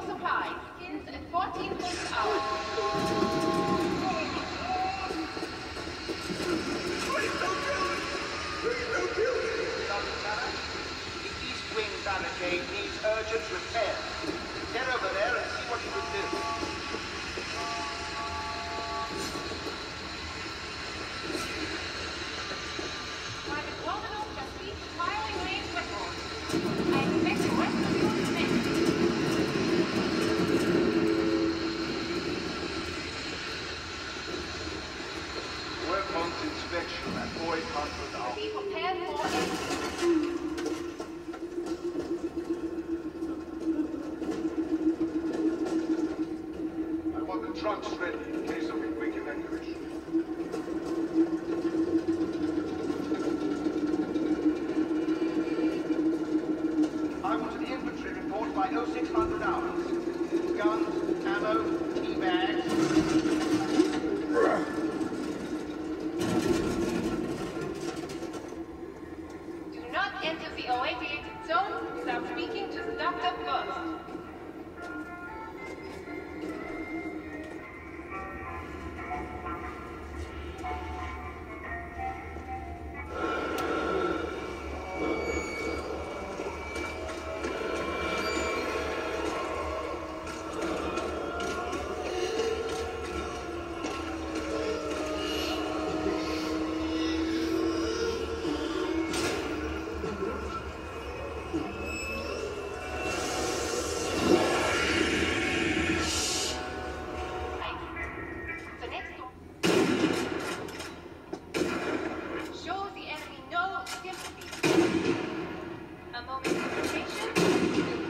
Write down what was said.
for supplies. Skins at 14 cents hour. East Wing barricade needs urgent repair. Terror inspection at 4,800. Be prepared for it. trucks ready in case of a quick evacuation. I want an infantry report by 0600 hours. Thank you.